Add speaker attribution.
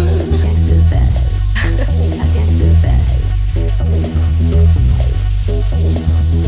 Speaker 1: I can't do that.